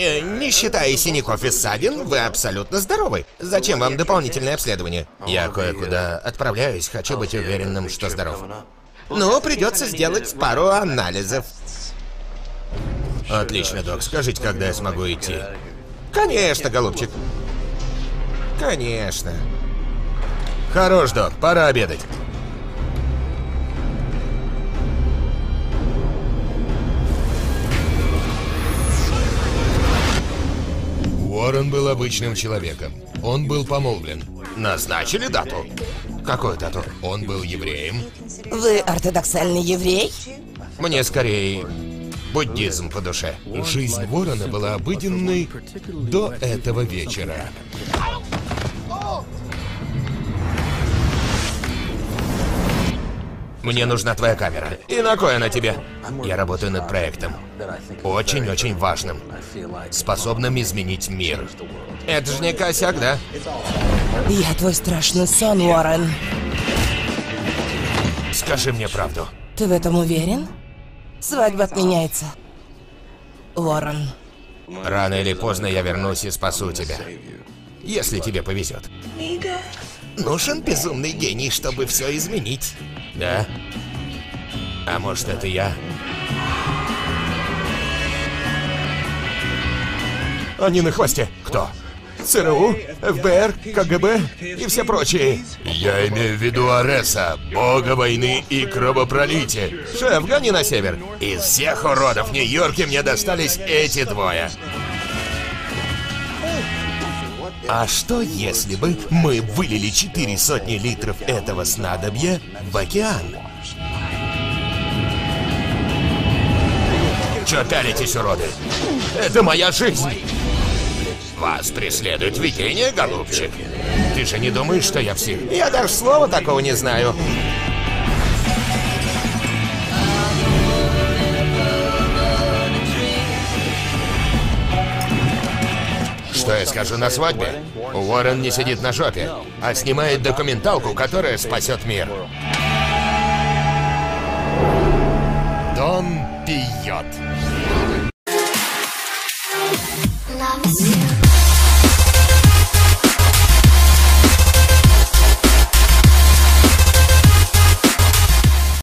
Э, не считая синяков и ссадин, вы абсолютно здоровы. Зачем вам дополнительное обследование? Я кое-куда отправляюсь, хочу быть уверенным, что здоров. Ну, придется сделать пару анализов. Отлично, док. Скажите, когда я смогу идти? Конечно, голубчик. Конечно. Хорош, док, пора обедать. Уоррен был обычным человеком. Он был помолвлен. Назначили дату? Какую дату? Он был евреем. Вы ортодоксальный еврей? Мне скорее буддизм по душе. Жизнь Уоррена была обыденной до этого вечера. Мне нужна твоя камера. И на кой она тебе? Я работаю над проектом. Очень-очень важным. Способным изменить мир. Это же не косяк, да? Я твой страшный сон, Уоррен. Скажи мне правду. Ты в этом уверен? Свадьба отменяется. Уоррен. Рано или поздно я вернусь и спасу тебя. Если тебе повезет. Нужен безумный гений, чтобы все изменить. Да? А может, это я? Они на хвосте. Кто? ЦРУ, ФБР, КГБ и все прочие. Я имею в виду Ареса, бога войны и кровопролития. Шеф, гони на север. Из всех уродов в Нью-Йорке мне достались эти двое. А что если бы мы вылили четыре сотни литров этого снадобья в океан? Чё пялитесь, уроды? Это моя жизнь! Вас преследует видение, голубчик. Ты же не думаешь, что я псих? Я даже слова такого не знаю. Что я скажу на свадьбе? Уоррен не сидит на жопе, а снимает документалку, которая спасет мир. Дон пьет. loves you.